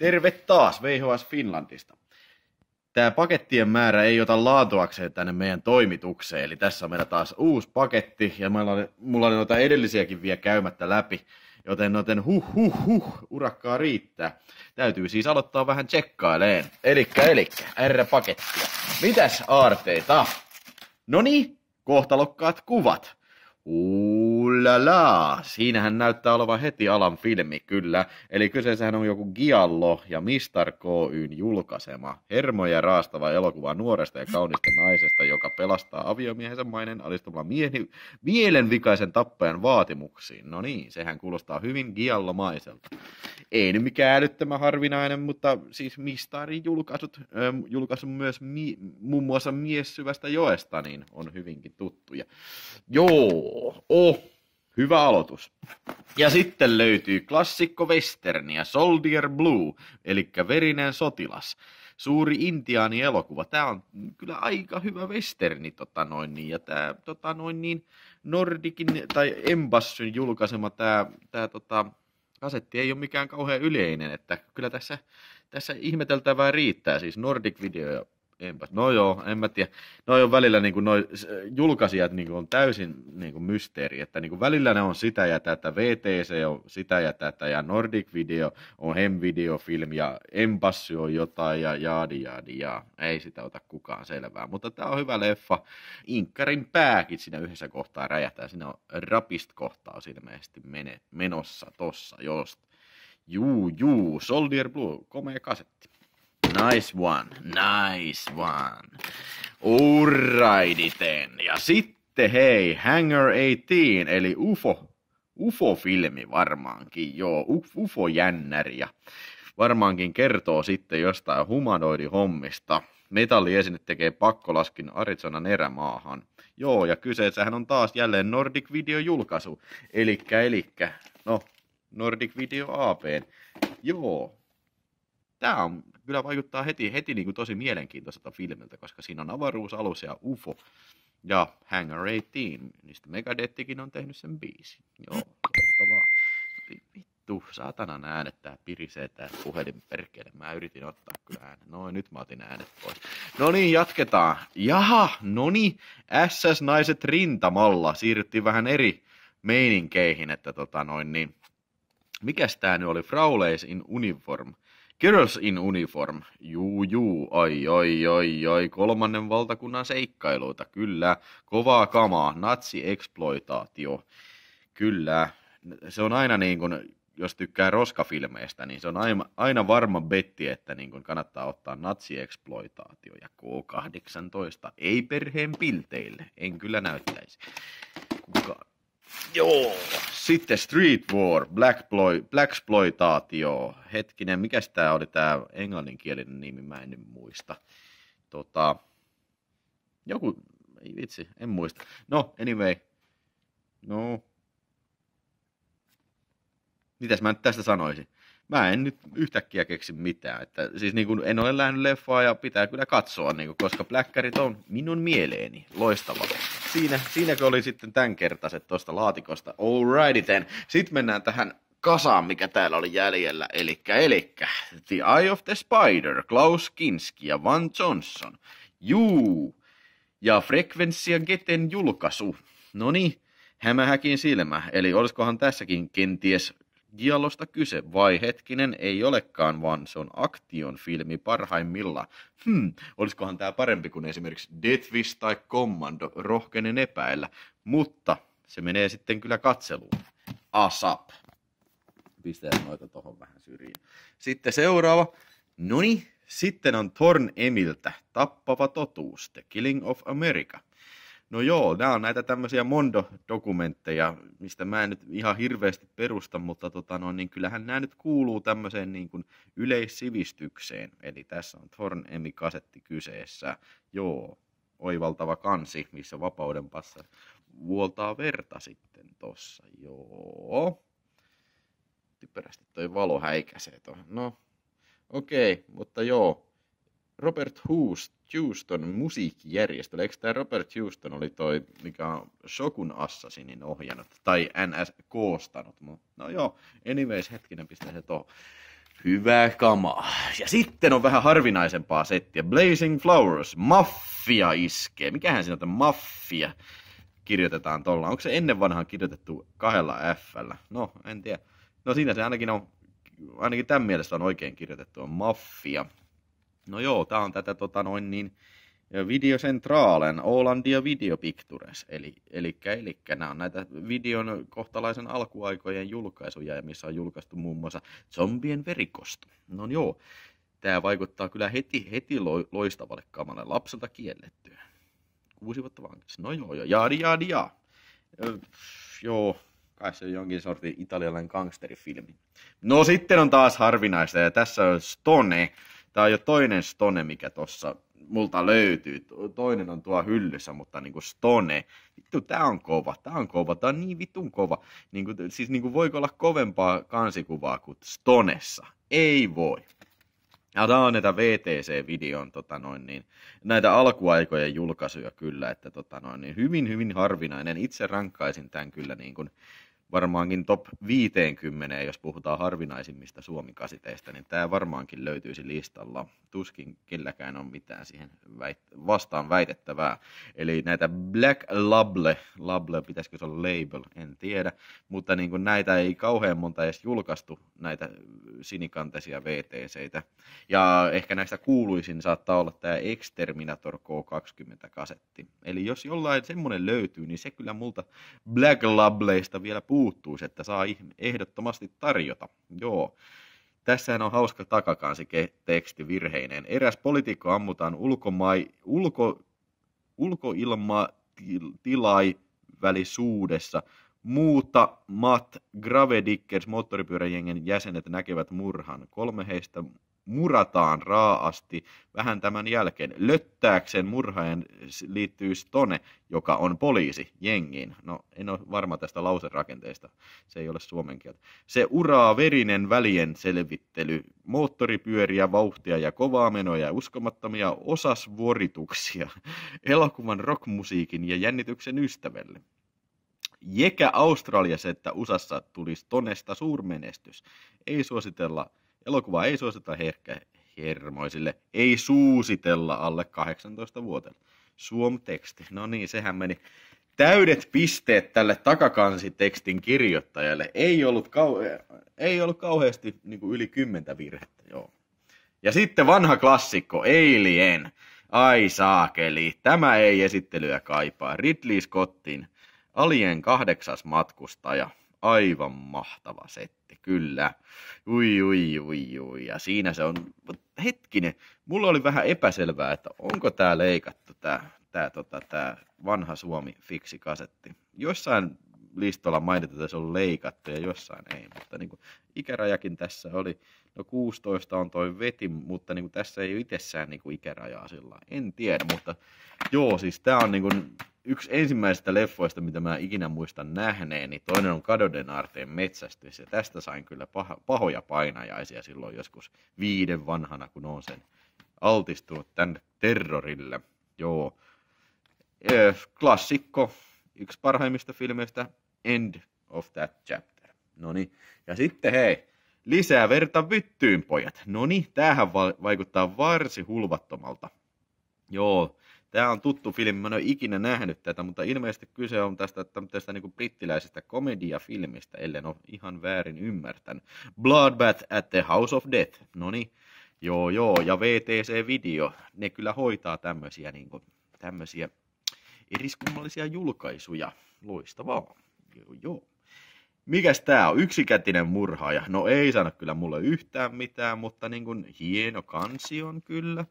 Terve taas VHS Finlandista. Tämä pakettien määrä ei ota laatuakseen tänne meidän toimitukseen, eli tässä on meillä taas uusi paketti, ja mulla oli, mulla oli noita edellisiäkin vielä käymättä läpi, joten noten huh huh huh, urakkaa riittää. Täytyy siis aloittaa vähän tsekkaileen. Elikkä, elikkä, R-pakettia. Mitäs aarteita? Noni, kohtalokkaat kuvat. Uulala, siinähän näyttää olevan heti alan filmi, kyllä. Eli kyseessähän on joku Giallo ja Mistar KYn julkaisema hermoja raastava elokuva nuoresta ja kaunista naisesta, joka pelastaa aviomiehensä mainen alistumalla miehen, mielenvikaisen tappajan vaatimuksiin. No niin, sehän kuulostaa hyvin Giallomaiselta. Ei nyt mikään älyttömän harvinainen, mutta siis Mistarin julkaisut, ähm, julkaisu myös mi, muun muassa Mies syvästä joesta, niin on hyvinkin tuttuja. Joo, oh, hyvä aloitus. Ja sitten löytyy klassikko westernia Soldier Blue, eli Verinen sotilas. Suuri intiaani elokuva. Tämä on kyllä aika hyvä westerni, tota noin, niin, ja tämä tota noin, niin, Nordikin tai Embassyn julkaisema tämä, tämä tota, kasetti ei ole mikään kauhean yleinen, että kyllä tässä, tässä ihmeteltävää riittää. Siis Nordic Video Enpä. No joo, en mä tiedä. No on välillä niin kuin noi julkaisijat niin kuin on täysin niin kuin mysteeri, että niin kuin välillä ne on sitä ja tätä, VTC on sitä ja tätä ja Nordic Video on Hem Video Film ja Empassy on jotain ja jaadi jaadi ja ei sitä ota kukaan selvää. Mutta tämä on hyvä leffa. Inkkarin pääkin siinä yhdessä kohtaa räjähtää. Siinä on rapist kohtaa ilmeisesti menossa tossa josta. Juu, juu, Soldier Blue, komea kasetti. Nice one, nice one. Alrighty Ja sitten hei, Hangar 18, eli UFO, UFO-filmi varmaankin, joo, UFO-jännäri. Ja varmaankin kertoo sitten jostain humanoidihommista. Metalliesine tekee pakkolaskin Arizonan erämaahan. Joo, ja kyseessähän on taas jälleen Nordic Video-julkaisu. Elikkä, elikkä, no, Nordic Video AP. Joo, tämä on, kyllä vaikuttaa heti, heti niin kuin tosi mielenkiintoiselta filmiltä, koska siinä on avaruusalus ja UFO ja Hangar 18, niistä Megadettikin on tehnyt sen biisin. Joo, loistavaa. Vittu, saatanan äänettää pirisee tää puhelin perkele. Mä yritin ottaa kyllä äänet. Noin, nyt mä otin äänet pois. No niin, jatketaan. Jaha, no niin, SS-naiset rintamalla. Siirryttiin vähän eri meininkeihin, että tota noin niin. Mikäs tää nyt oli? Frauleis in uniform. Girls in Uniform. Juu, juu, ai, ai, ai, ai, kolmannen valtakunnan seikkailuita, kyllä. Kovaa kamaa, natsi-exploitaatio. Kyllä, se on aina niin kuin, jos tykkää roskafilmeistä, niin se on aina, aina varma betti, että niin kuin kannattaa ottaa natsi-exploitaatio ja K18. Ei perheen pilteille, en kyllä näyttäisi. Kuka, Joo, sitten Street War, Black, Ploy. Hetkinen, mikä tämä oli tämä englanninkielinen nimi, mä en nyt muista. Tota, joku, ei vitsi, en muista. No, anyway. No. Mitäs mä nyt tästä sanoisin? Mä en nyt yhtäkkiä keksi mitään. Että, siis niin kuin en ole nähnyt leffaa ja pitää kyllä katsoa, niin kuin, koska Blackarit on minun mieleeni loistava siinä, siinäkö oli sitten tämänkertaiset tuosta laatikosta. Alrighty then. Sitten mennään tähän kasaan, mikä täällä oli jäljellä. Elikkä, elikkä. The Eye of the Spider, Klaus Kinski ja Van Johnson. Juu. Ja Frekvenssia Geten julkaisu. No niin, hämähäkin silmä. Eli olisikohan tässäkin kenties Giallosta kyse, vai hetkinen, ei olekaan, vaan se on aktion filmi parhaimmillaan. Hmm, olisikohan tämä parempi kuin esimerkiksi Death Wish tai Commando, rohkenen epäillä, mutta se menee sitten kyllä katseluun. ASAP. Pistää noita tohon vähän syrjiin. Sitten seuraava. Noni, sitten on Thorn Emiltä, Tappava totuus, The Killing of America. No joo, nämä on näitä tämmöisiä Mondo-dokumentteja, mistä mä en nyt ihan hirveästi perusta, mutta tota, no, niin kyllähän nämä nyt kuuluu tämmöiseen niin kuin yleissivistykseen. Eli tässä on Thorn Emi-kasetti kyseessä. Joo, oivaltava kansi, missä vapauden passa vuoltaa verta sitten tossa. Joo. Typerästi toi valo häikäisee tuohon. No, okei, okay, mutta joo. Robert Houston musiikkijärjestö. Eikö tämä Robert Houston oli toi, mikä on Shokun Assassinin ohjannut, tai NS koostanut. No joo, anyways, hetkinen pistää se tuohon. Hyvä kama. Ja sitten on vähän harvinaisempaa settiä. Blazing Flowers, Maffia iskee. Mikähän siinä on Maffia? Kirjoitetaan tuolla. Onko se ennen vanhaan kirjoitettu kahdella f No, en tiedä. No siinä se ainakin on, ainakin tämän mielestä on oikein kirjoitettu, on Maffia. No joo, tää on tätä tota noin niin, Video Centralen, Olandia Video Pictures, eli, eli, eli nämä on näitä videon kohtalaisen alkuaikojen julkaisuja, missä on julkaistu muun muassa Zombien verikosto. No joo, tämä vaikuttaa kyllä heti, heti loistavalle kamalle, lapselta kiellettyä. Kuusi vuotta vankissa. No joo, joo, jaadi, jaadi, jaa. Joo, kai se on jonkin sortin italialainen gangsterifilmi. No sitten on taas harvinaista, ja tässä on Stone. Tämä on jo toinen Stone, mikä tuossa multa löytyy. Toinen on tuo hyllyssä, mutta niin kuin Stone. Vittu, tää on kova, tää on kova, tää on niin vitun kova. Niin kuin, siis niin kuin voiko olla kovempaa kansikuvaa kuin Stonessa? Ei voi. Ja tämä on näitä VTC-videon, tota noin, niin, näitä alkuaikojen julkaisuja kyllä, että tota noin, niin, hyvin, hyvin harvinainen. Itse rankkaisin tämän kyllä niin kuin, varmaankin top 50, jos puhutaan harvinaisimmista suomikasiteista, niin tämä varmaankin löytyisi listalla. Tuskin kelläkään on mitään siihen väit- vastaan väitettävää. Eli näitä Black Label, Label pitäisikö se olla label, en tiedä, mutta niin kuin näitä ei kauhean monta edes julkaistu, näitä sinikanteisia VTCitä. Ja ehkä näistä kuuluisin saattaa olla tämä Exterminator K20-kasetti. Eli jos jollain semmoinen löytyy, niin se kyllä multa Black Labelista vielä puuttuisi, että saa ehdottomasti tarjota. Joo. Tässähän on hauska takakansi teksti virheineen. Eräs poliitikko ammutaan ulkomai, ulko, ulkoilmatilai välisuudessa. Muuta Matt Gravedickers moottoripyöräjengen jäsenet näkevät murhan. Kolme heistä murataan raasti vähän tämän jälkeen. Löttääkseen murhaajan liittyy Stone, joka on poliisi jengiin. No, en ole varma tästä lauserakenteesta. Se ei ole suomen kieltä. Se uraa verinen välien selvittely, moottoripyöriä, vauhtia ja kovaa menoja ja uskomattomia osasvuorituksia elokuvan rockmusiikin ja jännityksen ystävälle. Jekä Australiassa että USAssa tuli Stonesta suurmenestys. Ei suositella Elokuva ei suosita herkkä hermoisille, ei suusitella alle 18 vuoteen. Suom-teksti, no niin, sehän meni. Täydet pisteet tälle takakansitekstin kirjoittajalle. Ei ollut, kau- ei ollut kauheasti niin yli kymmentä virhettä, joo. Ja sitten vanha klassikko, Alien. Ai saakeli, tämä ei esittelyä kaipaa. Ridley Scottin Alien kahdeksas matkustaja aivan mahtava setti, kyllä. Ui, ui, ui, ui. Ja siinä se on, hetkinen, mulla oli vähän epäselvää, että onko tämä leikattu, tämä tää, tota, tää vanha Suomi fiksi kasetti. Jossain listolla mainitaan, että se on leikattu ja jossain ei, mutta niin kuin, ikärajakin tässä oli, no 16 on toi veti, mutta niin kuin, tässä ei ole itsessään niin kuin, ikärajaa sillä en tiedä, mutta joo, siis tämä on niin kuin, yksi ensimmäisistä leffoista, mitä mä ikinä muistan nähneen, niin toinen on Kadoden Arteen metsästys. Ja tästä sain kyllä paha, pahoja painajaisia silloin joskus viiden vanhana, kun on sen altistunut tämän terrorille. Joo. Klassikko, yksi parhaimmista filmeistä, End of that chapter. No. Ja sitten hei, lisää verta vyttyyn, pojat. No tämähän va- vaikuttaa varsin hulvattomalta. Joo, Tämä on tuttu filmi, mä en ole ikinä nähnyt tätä, mutta ilmeisesti kyse on tästä, tästä niin brittiläisestä komediafilmistä, ellen ole ihan väärin ymmärtänyt. Bloodbath at the House of Death, no joo joo, ja VTC Video, ne kyllä hoitaa tämmöisiä, niin kuin, tämmöisiä eriskummallisia julkaisuja, loistavaa, joo joo. Mikäs tää on? Yksikätinen murhaaja. No ei sano kyllä mulle yhtään mitään, mutta niin kuin hieno kansi on kyllä.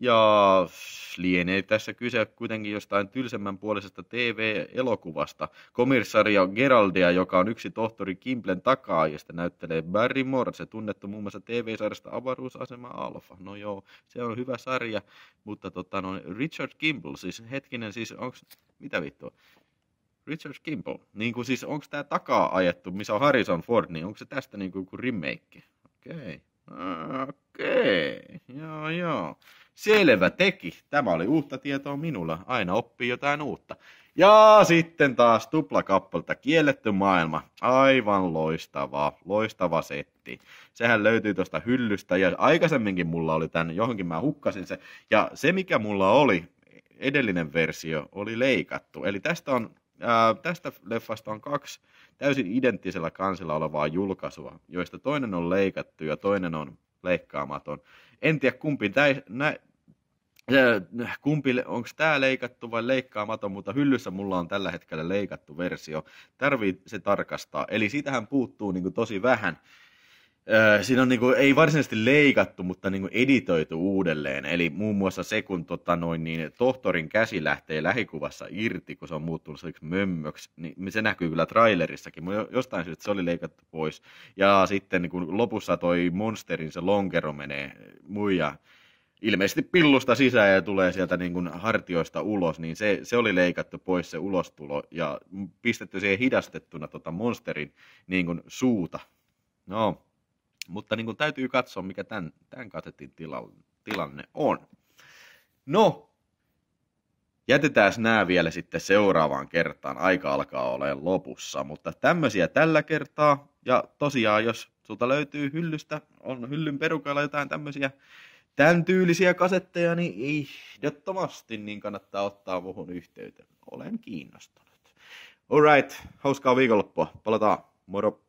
Ja lienee tässä kyse kuitenkin jostain tylsemmän puolisesta TV-elokuvasta. Komissaria Geraldia, joka on yksi tohtori Kimplen takaa, josta näyttelee Barry Morse, tunnettu muun muassa TV-sarjasta Avaruusasema Alpha. No joo, se on hyvä sarja, mutta tota, no, Richard Kimble, siis hetkinen, siis onks, mitä vittua? Richard Kimble, niin kuin siis onko tämä takaa ajettu, missä on Harrison Ford, niin onko se tästä niin kuin remake? Okei. Okay. Okei, okay. joo joo. Selvä teki. Tämä oli uutta tietoa minulla. Aina oppii jotain uutta. Ja sitten taas tuplakappalta Kielletty maailma. Aivan loistava, loistava setti. Sehän löytyy tuosta hyllystä ja aikaisemminkin mulla oli tän, johonkin mä hukkasin se. Ja se mikä mulla oli, edellinen versio, oli leikattu. Eli tästä on ää, tästä leffasta on kaksi täysin identtisellä kansilla olevaa julkaisua, joista toinen on leikattu ja toinen on leikkaamaton. En tiedä kumpi, tä, nä, kumpi, onko tämä leikattu vai leikkaamaton, mutta hyllyssä mulla on tällä hetkellä leikattu versio. Tarvii se tarkastaa. Eli siitähän puuttuu niin tosi vähän. Siinä on niin kuin, ei varsinaisesti leikattu, mutta niin kuin editoitu uudelleen. Eli muun muassa se, kun tota, noin, niin, tohtorin käsi lähtee lähikuvassa irti, kun se on muuttunut mömmöksi, niin se näkyy kyllä trailerissakin. Mutta jostain syystä se oli leikattu pois. Ja sitten niin kuin lopussa toi monsterin se lonkero menee muija ilmeisesti pillusta sisään ja tulee sieltä niin kuin hartioista ulos, niin se, se oli leikattu pois se ulostulo ja pistetty siihen hidastettuna tota monsterin niin kuin suuta. No, mutta niin kuin täytyy katsoa, mikä tämän, tämän kasetin tilanne on. No, jätetään nämä vielä sitten seuraavaan kertaan. Aika alkaa olemaan lopussa, mutta tämmöisiä tällä kertaa. Ja tosiaan, jos sulta löytyy hyllystä, on hyllyn perukalla jotain tämmöisiä tämän tyylisiä kasetteja, niin ehdottomasti niin kannattaa ottaa muuhun yhteyteen. Olen kiinnostunut. Alright, hauskaa viikonloppua. Palataan. Moro!